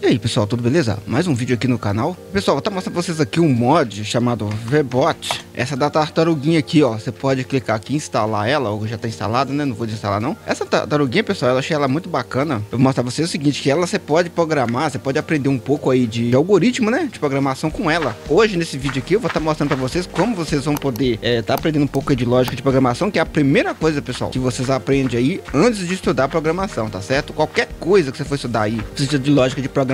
E aí pessoal, tudo beleza? Mais um vídeo aqui no canal Pessoal, vou estar mostrando pra vocês aqui um mod chamado VBot Essa da tartaruguinha aqui, ó Você pode clicar aqui instalar ela Ou já tá instalada, né? Não vou desinstalar não Essa tartaruguinha, pessoal, eu achei ela muito bacana Eu vou mostrar pra vocês o seguinte Que ela você pode programar Você pode aprender um pouco aí de, algoritmo, né? De programação com ela Hoje, nesse vídeo aqui, eu vou estar mostrando pra vocês Como vocês vão poder é, tá aprendendo um pouco de lógica de programação Que é a primeira coisa, pessoal Que vocês aprendem aí antes de estudar programação, tá certo? Qualquer coisa que você for estudar aí Precisa de lógica de programação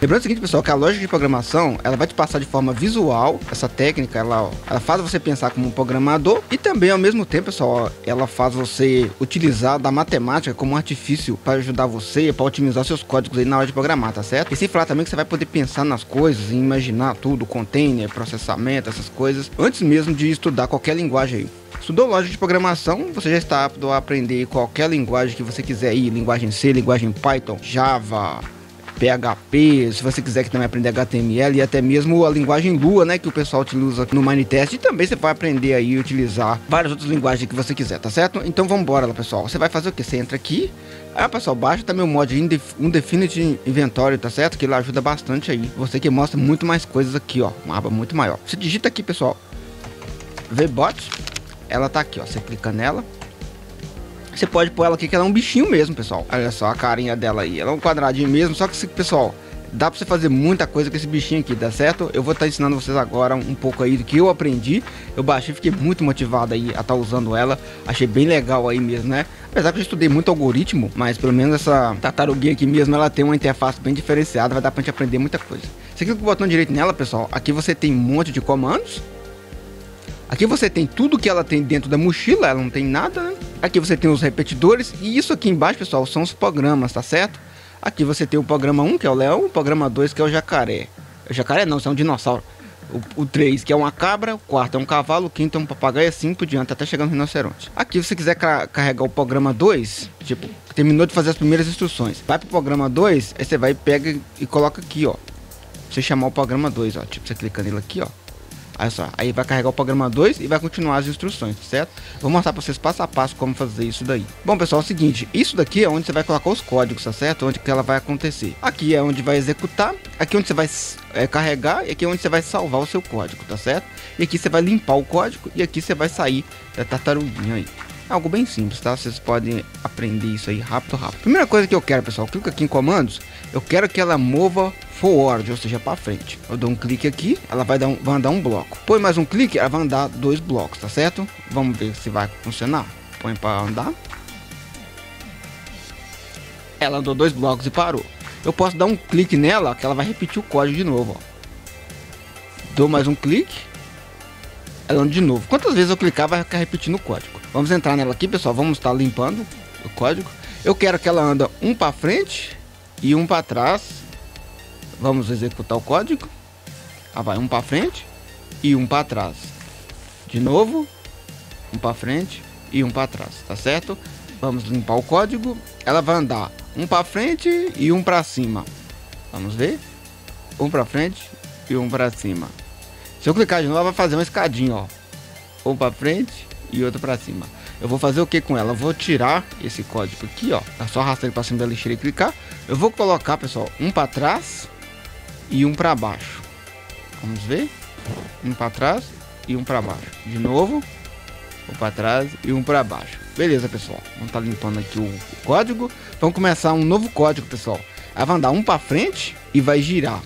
Lembrando seguinte, pessoal, que a lógica de programação, ela vai te passar de forma visual, essa técnica, ela, ela faz você pensar como um programador e também, ao mesmo tempo, pessoal, ela faz você utilizar da matemática como um artifício para ajudar você, para otimizar seus códigos aí na hora de programar, tá certo? E sem falar também que você vai poder pensar nas coisas, imaginar tudo, container, processamento, essas coisas, antes mesmo de estudar qualquer linguagem aí. Estudou lógica de programação, você já está apto a aprender qualquer linguagem que você quiser aí, linguagem C, linguagem Python, Java, PHP, se você quiser que também aprender HTML e até mesmo a linguagem Lua, né, que o pessoal utiliza no Minetest e também você vai aprender aí a utilizar várias outras linguagens que você quiser, tá certo? Então vamos embora lá, pessoal. Você vai fazer o que? Você entra aqui, aí pessoal, baixa também o mod Indefinite Inventory, tá certo? Que ele ajuda bastante aí. Você que mostra muito mais coisas aqui, ó, uma aba muito maior. Você digita aqui, pessoal, VBot, ela tá aqui, ó, você clica nela, você pode pôr ela aqui que ela é um bichinho mesmo, pessoal. Olha só a carinha dela aí. Ela é um quadradinho mesmo, só que, pessoal, dá pra você fazer muita coisa com esse bichinho aqui, dá certo? Eu vou estar tá ensinando vocês agora um pouco aí do que eu aprendi. Eu baixei, fiquei muito motivado aí a estar tá usando ela. Achei bem legal aí mesmo, né? Apesar que eu estudei muito algoritmo, mas pelo menos essa tartaruguinha aqui mesmo, ela tem uma interface bem diferenciada, vai dar pra gente aprender muita coisa. Você clica com o botão direito nela, pessoal, aqui você tem um monte de comandos. Aqui você tem tudo que ela tem dentro da mochila, ela não tem nada, né? Aqui você tem os repetidores e isso aqui embaixo, pessoal, são os programas, tá certo? Aqui você tem o programa 1, que é o leão, o programa 2, que é o jacaré. O jacaré não, isso é um dinossauro. O, o 3, que é uma cabra, o quarto é um cavalo, o quinto é um papagaio, assim por diante, até chegar no rinoceronte. Aqui, se você quiser ca carregar o programa 2, tipo, terminou de fazer as primeiras instruções, vai pro programa 2, aí você vai, pega e coloca aqui, ó. Pra você chamar o programa 2, ó. Tipo, você clica nele aqui, ó. Aí só, aí vai carregar o programa 2 e vai continuar as instruções, certo? Vou mostrar para vocês passo a passo como fazer isso daí. Bom, pessoal, é o seguinte, isso daqui é onde você vai colocar os códigos, tá certo? Onde que ela vai acontecer. Aqui é onde vai executar, aqui é onde você vai é, carregar e aqui é onde você vai salvar o seu código, tá certo? E aqui você vai limpar o código e aqui você vai sair da tartaruguinha aí. Algo bem simples, tá? Vocês podem aprender isso aí rápido, rápido. Primeira coisa que eu quero, pessoal, clica aqui em comandos. Eu quero que ela mova forward, ou seja, para frente. Eu dou um clique aqui, ela vai, dar um, vai andar um bloco. Põe mais um clique, ela vai andar dois blocos, tá certo? Vamos ver se vai funcionar. Põe para andar. Ela andou dois blocos e parou. Eu posso dar um clique nela, que ela vai repetir o código de novo, ó. Dou mais um clique. Ela anda de novo. Quantas vezes eu clicar, vai ficar repetindo o código. Vamos entrar nela aqui, pessoal. Vamos estar limpando o código. Eu quero que ela anda um para frente e um para trás Vamos executar o código. Ah, vai um para frente e um para trás. De novo, um para frente e um para trás, tá certo? Vamos limpar o código. Ela vai andar um para frente e um para cima. Vamos ver? Um para frente e um para cima. Se eu clicar de novo, ela vai fazer uma escadinha, ó. Um para frente e outro para cima. Eu vou fazer o que com ela? Eu vou tirar esse código aqui, ó. É só arrastar ele para cima da lixeira e clicar. Eu vou colocar, pessoal, um para trás e um para baixo. Vamos ver? Um para trás e um para baixo. De novo, um para trás e um para baixo. Beleza, pessoal. Vamos tá limpando aqui o código. Vamos começar um novo código, pessoal. Aí vai andar um para frente e vai girar.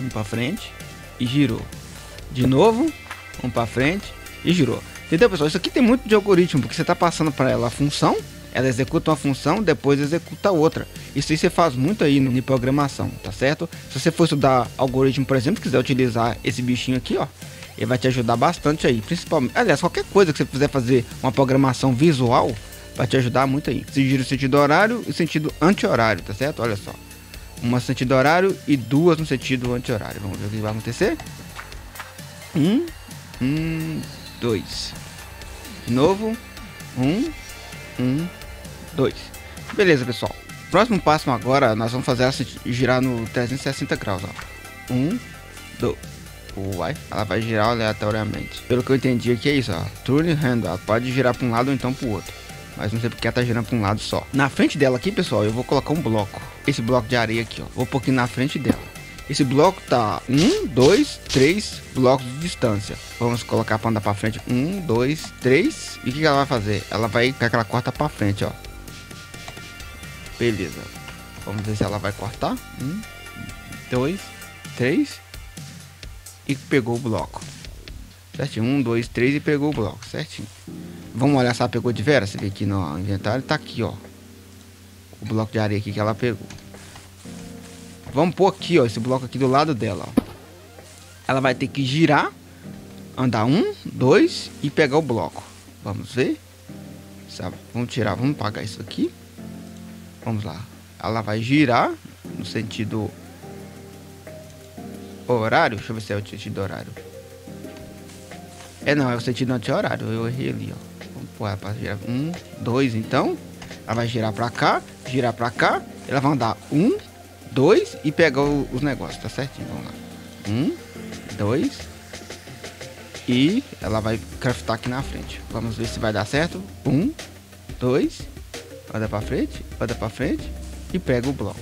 Um para frente e girou. De novo, um para frente e girou. Entendeu, pessoal? Isso aqui tem muito de algoritmo, porque você está passando para ela a função ela executa uma função, depois executa outra. Isso aí você faz muito aí no, em programação, tá certo? Se você for estudar algoritmo, por exemplo, quiser utilizar esse bichinho aqui, ó, ele vai te ajudar bastante aí, principalmente, aliás, qualquer coisa que você quiser fazer uma programação visual, vai te ajudar muito aí. Se gira o sentido horário e sentido anti-horário, tá certo? Olha só. Uma no sentido horário e duas no sentido anti-horário. Vamos ver o que vai acontecer. Um, um, dois. De novo. Um, um, 2. Beleza, pessoal. Próximo passo agora, nós vamos fazer ela girar no 360 graus, ó. 1, 2. Uai, ela vai girar aleatoriamente. Pelo que eu entendi aqui é isso, ó. Turn handle, ela pode girar para um lado ou então para o outro. Mas não sei porque ela tá girando pra um lado só. Na frente dela aqui, pessoal, eu vou colocar um bloco. Esse bloco de areia aqui, ó. Vou pôr aqui na frente dela. Esse bloco tá um, dois, três blocos de distância. Vamos colocar para andar para frente. Um, dois, três. E o que, que ela vai fazer? Ela vai com aquela corta para frente, ó. Beleza. Vamos ver se ela vai cortar. Um, dois, três. E pegou o bloco. Certinho. Um, dois, três e pegou o bloco. Certinho. Vamos olhar se ela pegou de vera. Você vê aqui no inventário. Tá aqui, ó. O bloco de areia aqui que ela pegou. Vamos pôr aqui, ó, esse bloco aqui do lado dela, ó. Ela vai ter que girar, andar um, dois e pegar o bloco. Vamos ver. Vamos tirar, vamos pagar isso aqui. Vamos lá. Ela vai girar no sentido horário. Deixa eu ver se é o sentido horário. É não, é o sentido anti-horário. Eu errei ali, ó. Vamos pôr ela pra girar. Um, dois, então. Ela vai girar pra cá, girar pra cá. Ela vai andar um, dois e pegar o, os negócios, tá certinho? Vamos lá. Um, dois. E ela vai craftar aqui na frente. Vamos ver se vai dar certo. Um, dois. Anda pra frente, anda pra frente e pega o bloco.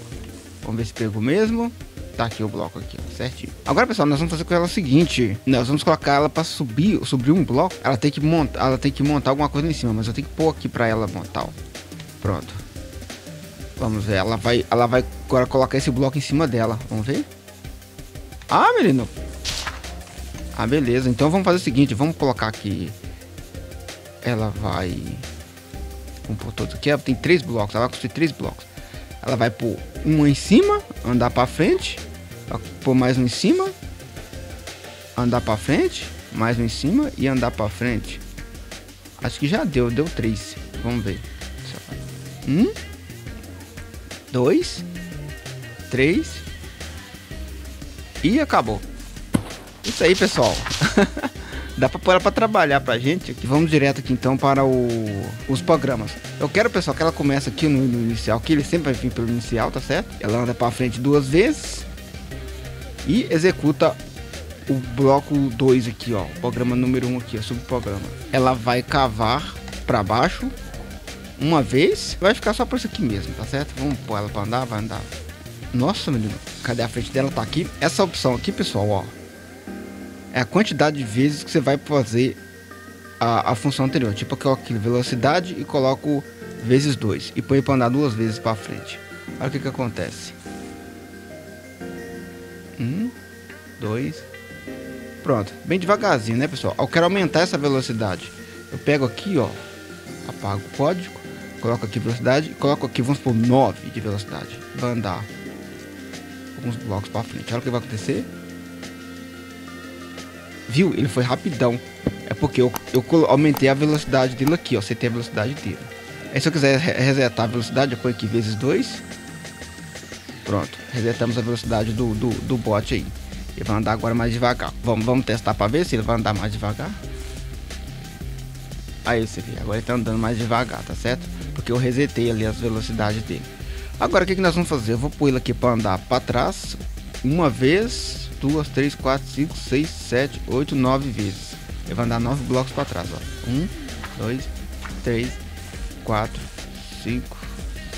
Vamos ver se pegou mesmo. Tá aqui o bloco aqui, certinho. Agora, pessoal, nós vamos fazer com ela o seguinte. Nós vamos colocar ela para subir, subir um bloco. Ela tem que montar, ela tem que montar alguma coisa em cima, mas eu tenho que pôr aqui para ela montar. Ó. Pronto. Vamos ver, ela vai, ela vai agora colocar esse bloco em cima dela. Vamos ver? Ah, menino. Ah, beleza. Então vamos fazer o seguinte, vamos colocar aqui. Ela vai... Vamos pôr todos aqui. Ela tem três blocos, ela vai construir três blocos. Ela vai pôr um em cima, andar para frente. Pôr mais um em cima. Andar para frente. Mais um em cima e andar para frente. Acho que já deu, deu três. Vamos ver. Um dois, três e acabou. Isso aí, pessoal. Dá pra pôr ela pra trabalhar pra gente. Vamos direto aqui então para o, os programas. Eu quero, pessoal, que ela comece aqui no, no, inicial, que ele sempre vai vir pelo inicial, tá certo? Ela anda pra frente duas vezes e executa o bloco 2 aqui, ó. Programa número 1 um aqui, o subprograma. Ela vai cavar para baixo uma vez, vai ficar só por isso aqui mesmo, tá certo? Vamos pôr ela pra andar, vai andar. Nossa, menino, cadê a frente dela? Tá aqui. Essa opção aqui, pessoal, ó. É a quantidade de vezes que você vai fazer a, a função anterior. Tipo, eu aqui velocidade e coloco vezes 2. E põe pra andar duas vezes pra frente. Olha o que que acontece. Um, dois. Pronto, bem devagarzinho, né, pessoal? Eu quero aumentar essa velocidade. Eu pego aqui, ó. Apago o código Coloco aqui velocidade, coloco aqui, vamos por 9 de velocidade. Vai andar alguns blocos para frente. Olha o que vai acontecer. Viu? Ele foi rapidão. É porque eu, eu aumentei a velocidade dele aqui, ó. Você tem a velocidade dele. Aí se eu quiser resetar a velocidade, eu ponho aqui vezes 2. Pronto. Resetamos a velocidade do, do, do bot aí. Ele vai andar agora mais devagar. Vamos, vamos testar para ver se ele vai andar mais devagar. Aí você vê, agora ele tá andando mais devagar, tá certo? Porque eu resetei ali as velocidades dele. Agora o que, que nós vamos fazer? Eu vou pôr ele aqui para andar para trás uma vez, duas, três, quatro, cinco, seis, sete, oito, nove vezes. Ele vai andar nove blocos para trás, ó. Um, dois, três, quatro, cinco,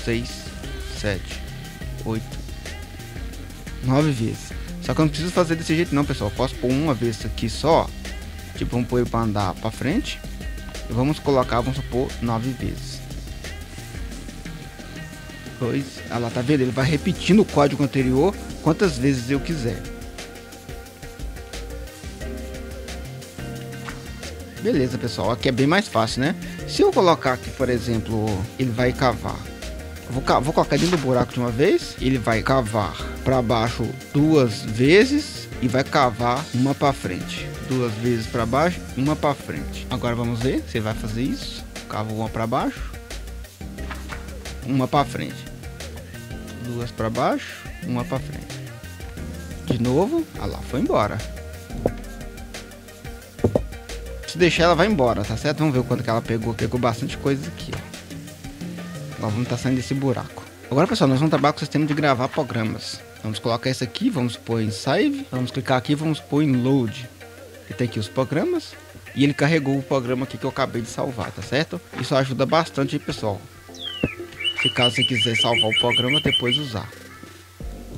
seis, sete, oito, nove vezes. Só que eu não preciso fazer desse jeito não, pessoal. Eu posso pôr uma vez aqui só. Tipo, vamos pôr ele para andar para frente vamos colocar, vamos supor, nove vezes. Dois, ah lá, tá vendo? Ele vai repetindo o código anterior quantas vezes eu quiser. Beleza, pessoal. Aqui é bem mais fácil, né? Se eu colocar aqui, por exemplo, ele vai cavar. Vou, vou colocar dentro do buraco de uma vez. Ele vai cavar para baixo duas vezes e vai cavar uma para frente duas vezes para baixo, uma para frente. Agora vamos ver se vai fazer isso. Cavo uma para baixo, uma para frente. Duas para baixo, uma para frente. De novo, ah lá, foi embora. Se deixar ela vai embora, tá certo? Vamos ver o quanto que ela pegou. Pegou bastante coisa aqui. Agora vamos estar tá saindo desse buraco. Agora, pessoal, nós vamos trabalhar com o sistema de gravar programas. Vamos colocar esse aqui, vamos pôr em Save. Vamos clicar aqui, vamos pôr em Load. E tem aqui os programas. E ele carregou o programa aqui que eu acabei de salvar, tá certo? Isso ajuda bastante, pessoal. Se caso você quiser salvar o programa, depois usar.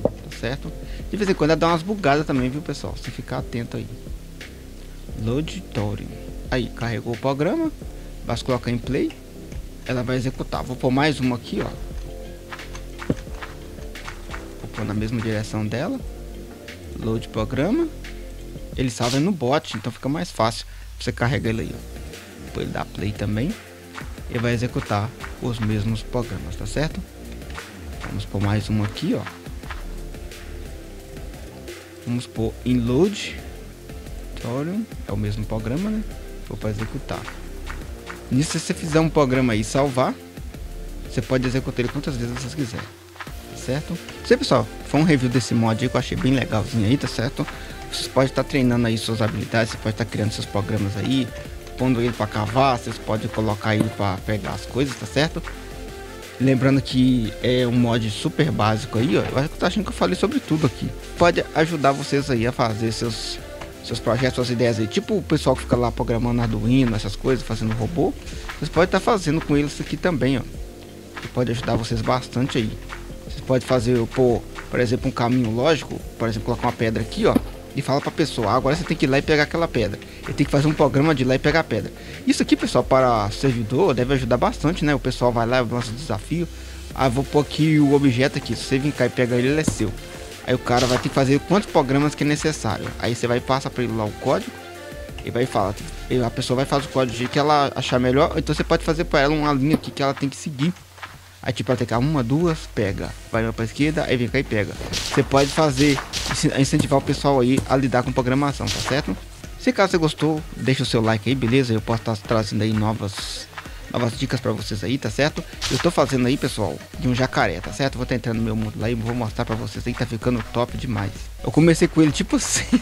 Tá certo? De vez em quando dá umas bugadas também, viu, pessoal? Se ficar atento aí. Loaditorium. Aí, carregou o programa. Basta colocar em play. Ela vai executar. Vou pôr mais uma aqui, ó. Vou pôr na mesma direção dela. Load programa. Ele salva no bot, então fica mais fácil. Você carrega ele aí, ó. Depois ele dá play também. E vai executar os mesmos programas, tá certo? Vamos por mais uma aqui, ó. Vamos por em load. É o mesmo programa, né? Vou para executar. Nisso, se você fizer um programa aí salvar, você pode executar ele quantas vezes você quiser. Tá certo? Isso aí, pessoal. Foi um review desse mod aí que eu achei bem legalzinho aí, tá certo? Vocês podem estar treinando aí suas habilidades, você pode estar criando seus programas aí, pondo ele para cavar, vocês podem colocar ele para pegar as coisas, tá certo? Lembrando que é um mod super básico aí, ó. Eu acho que tô achando que eu falei sobre tudo aqui. Pode ajudar vocês aí a fazer seus seus projetos, suas ideias aí. Tipo o pessoal que fica lá programando Arduino, essas coisas, fazendo robô. Vocês podem estar fazendo com eles aqui também, ó. Que pode ajudar vocês bastante aí. Vocês podem fazer, por, por exemplo, um caminho lógico. Por exemplo, colocar uma pedra aqui, ó. E fala pra pessoa, agora você tem que ir lá e pegar aquela pedra. Ele tem que fazer um programa de ir lá e pegar a pedra. Isso aqui, pessoal, para servidor deve ajudar bastante, né? O pessoal vai lá, lança o desafio. Ah, vou pôr aqui o objeto aqui. Se você vir cá e pegar ele, ele é seu. Aí o cara vai ter que fazer quantos programas que é necessário. Aí você vai passar para ele lá o código e vai falar. A pessoa vai fazer o código que ela achar melhor. Então você pode fazer para ela uma linha aqui que ela tem que seguir. Aí tipo, que uma, duas, pega. Vai para esquerda, aí vem cá e pega. Você pode fazer, incentivar o pessoal aí a lidar com programação, tá certo? Se caso você gostou, deixa o seu like aí, beleza? Eu posso estar trazendo aí novas novas dicas para vocês aí, tá certo? Eu tô fazendo aí, pessoal, de um jacaré, tá certo? Vou estar entrando no meu mundo lá e vou mostrar para vocês aí, tá ficando top demais. Eu comecei com ele tipo assim,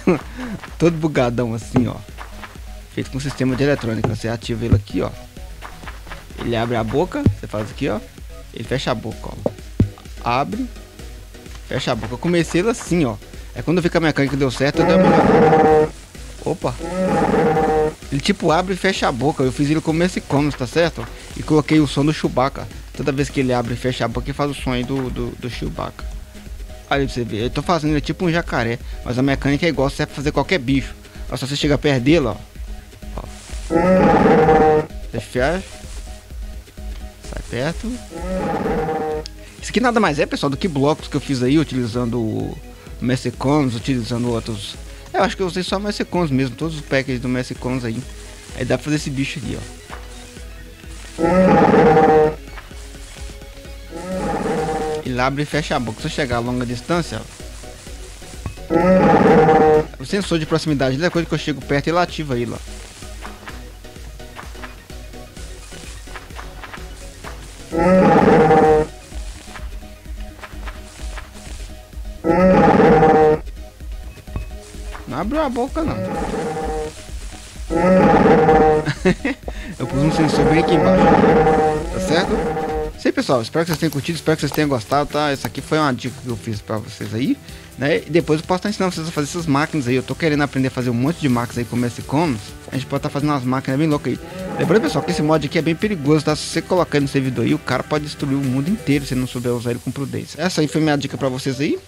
todo bugadão assim, ó. Feito com sistema de eletrônica. Você ativa ele aqui, ó. Ele abre a boca, você faz aqui, ó. Ele fecha a boca, ó. Abre, fecha a boca. Eu comecei ele assim, ó. É quando eu vi que a mecânica deu certo, eu dei. Opa! Ele tipo abre e fecha a boca. Eu fiz ele como esse como, tá certo? E coloquei o som do Chewbacca. Toda vez que ele abre e fecha a boca, ele faz o som aí do, do, do Chewbacca. Aí você vê, eu tô fazendo ele tipo um jacaré. Mas a mecânica é igual, você vai fazer qualquer bicho. Só você chega perto dele, ó. ó. Você fecha. Perto. Isso aqui nada mais é, pessoal, do que blocos que eu fiz aí, utilizando o Messicons, utilizando outros eu acho que eu usei só Messicons mesmo, todos os packs do Messicons aí. Aí dá pra fazer esse bicho aqui, ó. Ele abre e fecha a boca. Se eu chegar a longa distância, ó. O sensor de proximidade, é coisa que eu chego perto, ele ativa aí, ó. A boca não. eu pus um sensor bem aqui embaixo. Tá certo? Sim, pessoal, espero que vocês tenham curtido, espero que vocês tenham gostado, tá? Essa aqui foi uma dica que eu fiz pra vocês aí, né? E depois eu posso estar ensinando vocês a fazer essas máquinas aí. Eu tô querendo aprender a fazer um monte de máquinas aí com esse Commons. A gente pode estar fazendo umas máquinas bem loucas aí. Lembrando, pessoal, que esse mod aqui é bem perigoso, tá? Se você colocar no servidor aí, o cara pode destruir o mundo inteiro se não souber usar ele com prudência. Essa aí foi minha dica pra vocês aí.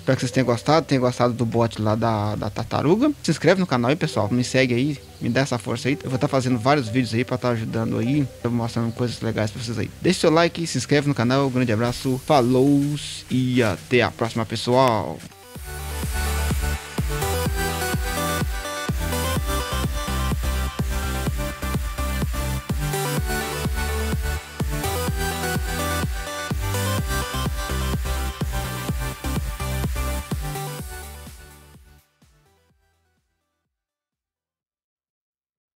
Espero que vocês tenham gostado, tenham gostado do bot lá da, da tartaruga. Se inscreve no canal aí, pessoal. Me segue aí, me dá essa força aí. Eu vou estar tá fazendo vários vídeos aí para estar tá ajudando aí, mostrando coisas legais para vocês aí. Deixe seu like, se inscreve no canal. Um grande abraço, falou e até a próxima, pessoal.